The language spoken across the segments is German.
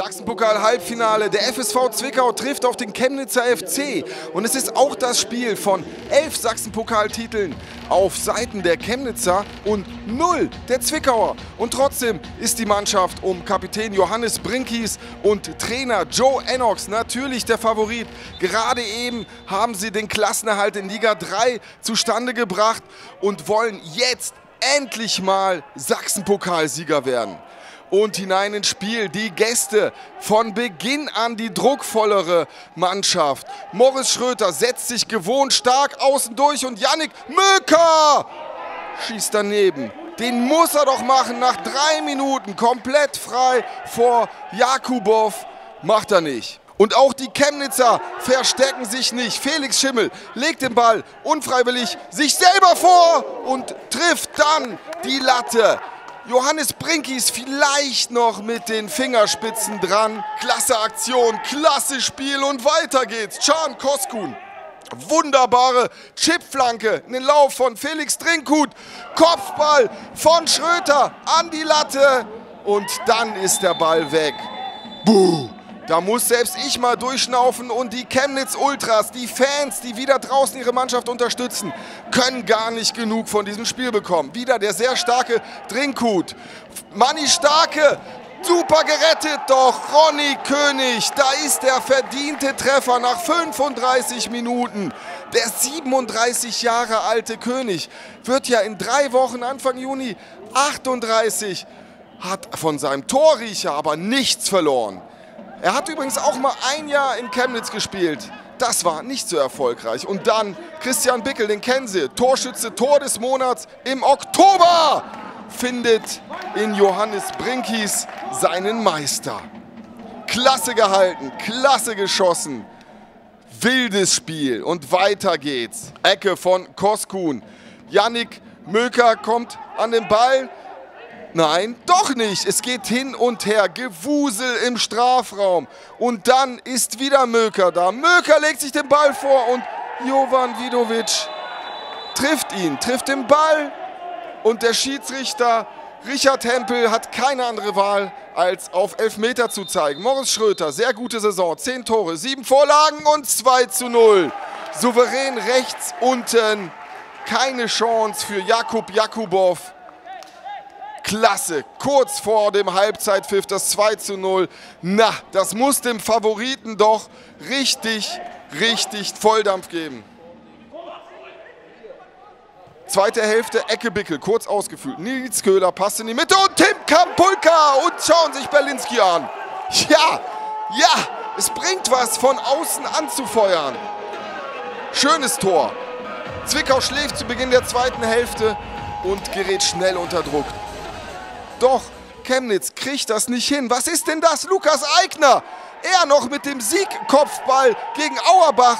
Sachsenpokal-Halbfinale. Der FSV Zwickau trifft auf den Chemnitzer FC. Und es ist auch das Spiel von elf Sachsenpokaltiteln auf Seiten der Chemnitzer und null der Zwickauer. Und trotzdem ist die Mannschaft um Kapitän Johannes Brinkies und Trainer Joe Ennox natürlich der Favorit. Gerade eben haben sie den Klassenerhalt in Liga 3 zustande gebracht und wollen jetzt endlich mal Sachsenpokalsieger werden und hinein ins Spiel. Die Gäste von Beginn an die druckvollere Mannschaft. Morris Schröter setzt sich gewohnt stark außen durch und Yannick Möker schießt daneben. Den muss er doch machen nach drei Minuten. Komplett frei vor Jakubow. Macht er nicht. Und auch die Chemnitzer verstecken sich nicht. Felix Schimmel legt den Ball unfreiwillig sich selber vor und trifft dann die Latte. Johannes Brinkis vielleicht noch mit den Fingerspitzen dran. Klasse Aktion, klasse Spiel und weiter geht's. Can Koskun. Wunderbare Chipflanke in den Lauf von Felix Trinkhut. Kopfball von Schröter an die Latte. Und dann ist der Ball weg. Buh. Da muss selbst ich mal durchschnaufen und die Chemnitz Ultras, die Fans, die wieder draußen ihre Mannschaft unterstützen, können gar nicht genug von diesem Spiel bekommen. Wieder der sehr starke Drinkhut. Manni Starke, super gerettet, doch Ronny König, da ist der verdiente Treffer nach 35 Minuten. Der 37 Jahre alte König wird ja in drei Wochen Anfang Juni 38, hat von seinem Torriecher aber nichts verloren. Er hat übrigens auch mal ein Jahr in Chemnitz gespielt. Das war nicht so erfolgreich. Und dann Christian Bickel, den kennen Sie, Torschütze, Tor des Monats im Oktober, findet in Johannes Brinkis seinen Meister. Klasse gehalten, klasse geschossen. Wildes Spiel und weiter geht's. Ecke von Koskun. Yannick Möker kommt an den Ball, Nein, doch nicht. Es geht hin und her. Gewusel im Strafraum. Und dann ist wieder Möker da. Möker legt sich den Ball vor und Jovan Vidovic trifft ihn, trifft den Ball. Und der Schiedsrichter Richard Hempel hat keine andere Wahl, als auf Elfmeter zu zeigen. Morris Schröter, sehr gute Saison. Zehn Tore, sieben Vorlagen und 2 zu 0. Souverän rechts unten. Keine Chance für Jakub Jakubow. Klasse. Kurz vor dem Halbzeitpfiff das 2 zu 0. Na, das muss dem Favoriten doch richtig, richtig Volldampf geben. Zweite Hälfte, Ecke Bickel, kurz ausgeführt. Nils Köhler passt in die Mitte und Tim Kampulka und schauen sich Berlinski an. Ja, ja, es bringt was, von außen anzufeuern. Schönes Tor. Zwickau schläft zu Beginn der zweiten Hälfte und gerät schnell unter Druck. Doch Chemnitz kriegt das nicht hin. Was ist denn das? Lukas Eigner. Er noch mit dem Siegkopfball gegen Auerbach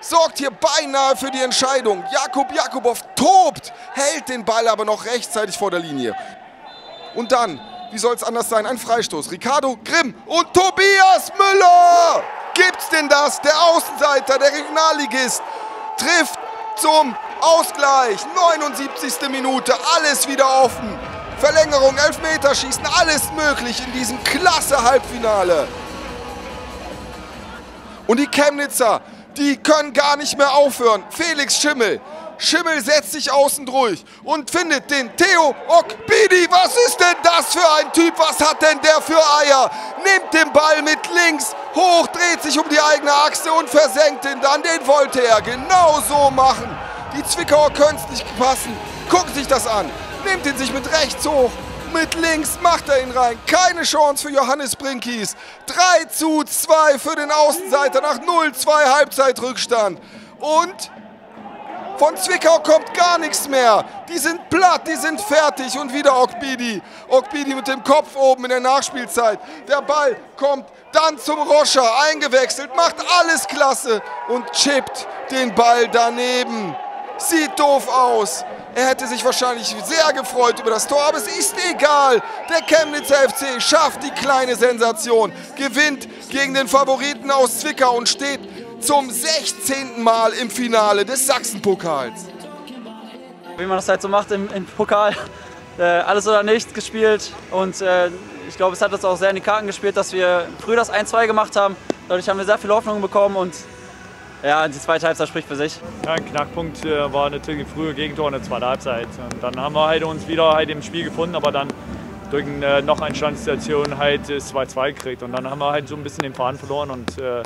sorgt hier beinahe für die Entscheidung. Jakub Jakubow tobt, hält den Ball aber noch rechtzeitig vor der Linie. Und dann, wie soll es anders sein, ein Freistoß. Ricardo Grimm und Tobias Müller. Gibt's denn das? Der Außenseiter, der Regionalligist, trifft zum Ausgleich. 79. Minute, alles wieder offen. Verlängerung, Elfmeterschießen, alles möglich in diesem klasse Halbfinale. Und die Chemnitzer, die können gar nicht mehr aufhören. Felix Schimmel. Schimmel setzt sich außen durch und findet den Theo Okbidi. Was ist denn das für ein Typ? Was hat denn der für Eier? Nimmt den Ball mit links hoch, dreht sich um die eigene Achse und versenkt ihn dann. Den wollte er genau so machen. Die Zwickauer können es nicht passen. Gucken sich das an nimmt ihn sich mit rechts hoch. Mit links macht er ihn rein. Keine Chance für Johannes Brinkies. 3 zu 2 für den Außenseiter nach 0-2 Halbzeitrückstand. Und von Zwickau kommt gar nichts mehr. Die sind platt, die sind fertig. Und wieder Okbidi. Okbidi mit dem Kopf oben in der Nachspielzeit. Der Ball kommt dann zum Roscher, eingewechselt, macht alles klasse und chippt den Ball daneben. Sieht doof aus. Er hätte sich wahrscheinlich sehr gefreut über das Tor, aber es ist egal. Der Chemnitzer FC schafft die kleine Sensation, gewinnt gegen den Favoriten aus Zwickau und steht zum 16. Mal im Finale des Sachsenpokals. Wie man das halt so macht im, im Pokal. äh, alles oder nichts gespielt und äh, ich glaube, es hat uns auch sehr in die Karten gespielt, dass wir früh das 1-2 gemacht haben. Dadurch haben wir sehr viel Hoffnung bekommen und ja, die zweite Halbzeit spricht für sich. Ja, ein Knackpunkt äh, war natürlich ein frühe Gegentor in der zweiten Halbzeit. Und dann haben wir halt uns wieder halt im Spiel gefunden, aber dann durch eine noch eine Standsituation halt 2-2 gekriegt. Und dann haben wir halt so ein bisschen den Faden verloren und äh,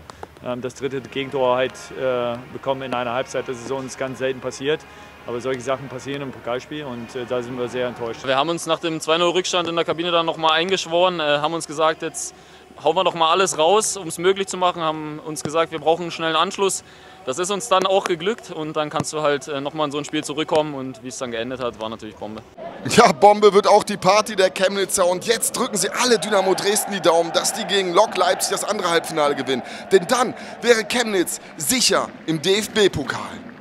das dritte Gegentor halt äh, bekommen in einer Halbzeit. Das ist uns ganz selten passiert. Aber solche Sachen passieren im Pokalspiel und äh, da sind wir sehr enttäuscht. Wir haben uns nach dem 2-0-Rückstand in der Kabine dann nochmal eingeschworen, äh, haben uns gesagt, jetzt hauen wir noch mal alles raus, um es möglich zu machen, haben uns gesagt, wir brauchen einen schnellen Anschluss. Das ist uns dann auch geglückt und dann kannst du halt äh, nochmal in so ein Spiel zurückkommen und wie es dann geendet hat, war natürlich Bombe. Ja, Bombe wird auch die Party der Chemnitzer und jetzt drücken sie alle Dynamo Dresden die Daumen, dass die gegen Lok Leipzig das andere Halbfinale gewinnen. Denn dann wäre Chemnitz sicher im DFB-Pokal.